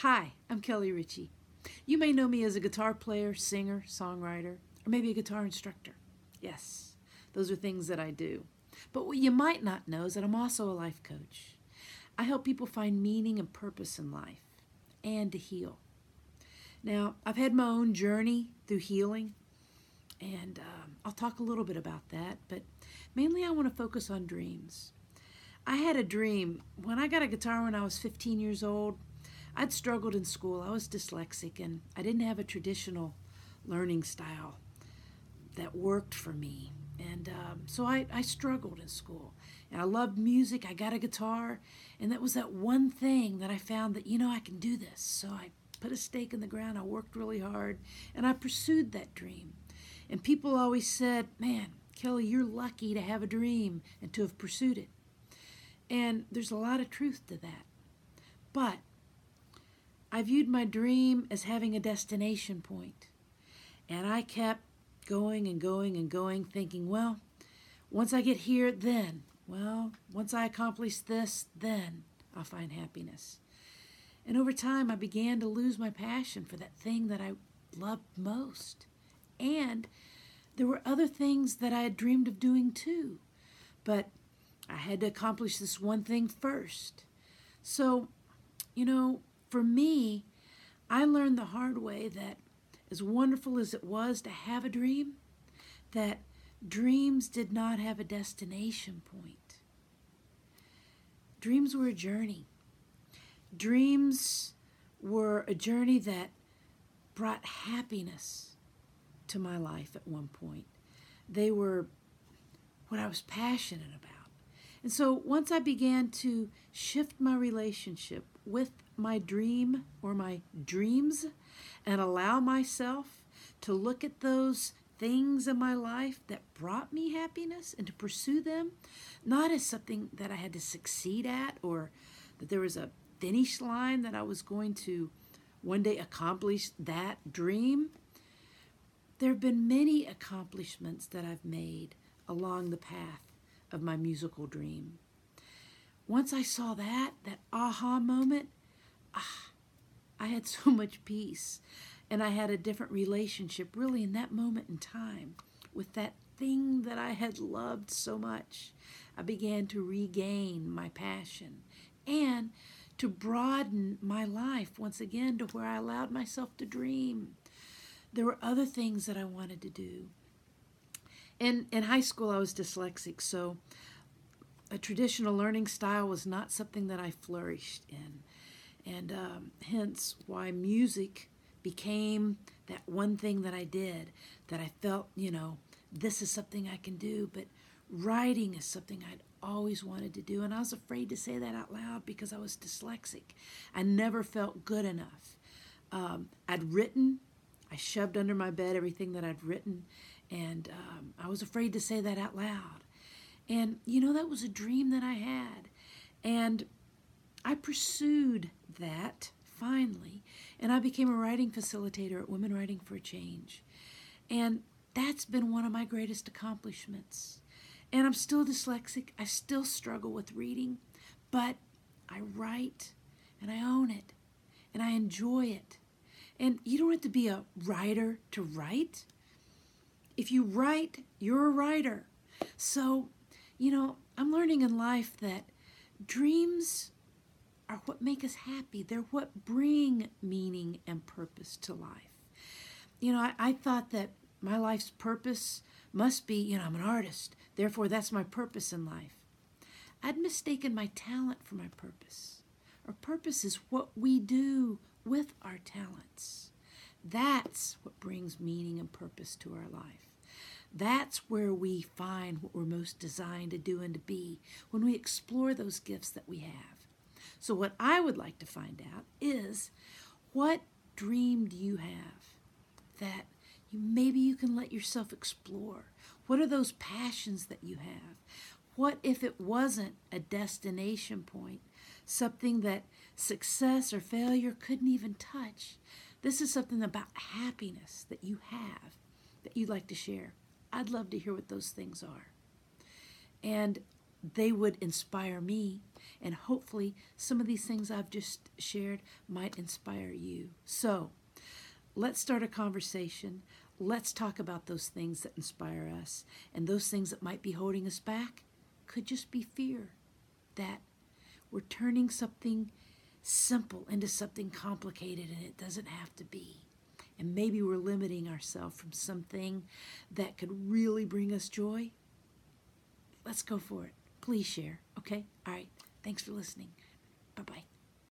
Hi, I'm Kelly Richey. You may know me as a guitar player, singer, songwriter, or maybe a guitar instructor. Yes, those are things that I do. But what you might not know is that I'm also a life coach. I help people find meaning and purpose in life and to heal. Now, I've had my own journey through healing, and um, I'll talk a little bit about that, but mainly I want to focus on dreams. I had a dream when I got a guitar when I was 15 years old. I'd struggled in school. I was dyslexic and I didn't have a traditional learning style that worked for me. And um, so I, I struggled in school. And I loved music. I got a guitar. And that was that one thing that I found that, you know, I can do this. So I put a stake in the ground. I worked really hard and I pursued that dream. And people always said, man, Kelly, you're lucky to have a dream and to have pursued it. And there's a lot of truth to that. But I viewed my dream as having a destination point. And I kept going and going and going, thinking, well, once I get here, then, well, once I accomplish this, then I'll find happiness. And over time, I began to lose my passion for that thing that I loved most. And there were other things that I had dreamed of doing too. But I had to accomplish this one thing first. So, you know, for me, I learned the hard way that as wonderful as it was to have a dream, that dreams did not have a destination point. Dreams were a journey. Dreams were a journey that brought happiness to my life at one point. They were what I was passionate about. And so once I began to shift my relationship with my dream or my dreams and allow myself to look at those things in my life that brought me happiness and to pursue them, not as something that I had to succeed at or that there was a finish line that I was going to one day accomplish that dream. There have been many accomplishments that I've made along the path of my musical dream. Once I saw that, that aha moment, ah, I had so much peace. And I had a different relationship, really, in that moment in time with that thing that I had loved so much. I began to regain my passion and to broaden my life once again to where I allowed myself to dream. There were other things that I wanted to do. In, in high school, I was dyslexic, so a traditional learning style was not something that I flourished in and um, hence why music became that one thing that I did that I felt, you know, this is something I can do, but writing is something I'd always wanted to do. And I was afraid to say that out loud because I was dyslexic. I never felt good enough. Um, I'd written, I shoved under my bed everything that I'd written, and um, I was afraid to say that out loud. And, you know, that was a dream that I had. And I pursued that finally, and I became a writing facilitator at Women Writing for Change. And that's been one of my greatest accomplishments. And I'm still dyslexic, I still struggle with reading, but I write and I own it and I enjoy it. And you don't have to be a writer to write. If you write, you're a writer. So, you know, I'm learning in life that dreams are what make us happy. They're what bring meaning and purpose to life. You know, I, I thought that my life's purpose must be, you know, I'm an artist, therefore that's my purpose in life. I'd mistaken my talent for my purpose. Our purpose is what we do with our talents. That's what brings meaning and purpose to our life. That's where we find what we're most designed to do and to be when we explore those gifts that we have. So, what I would like to find out is what dream do you have that you, maybe you can let yourself explore? What are those passions that you have? What if it wasn't a destination point, something that success or failure couldn't even touch? This is something about happiness that you have that you'd like to share. I'd love to hear what those things are. And they would inspire me And hopefully, some of these things I've just shared might inspire you. So, let's start a conversation. Let's talk about those things that inspire us. And those things that might be holding us back could just be fear that we're turning something simple into something complicated and it doesn't have to be. And maybe we're limiting ourselves from something that could really bring us joy. Let's go for it. Please share. Okay? All right. Thanks for listening. Bye bye.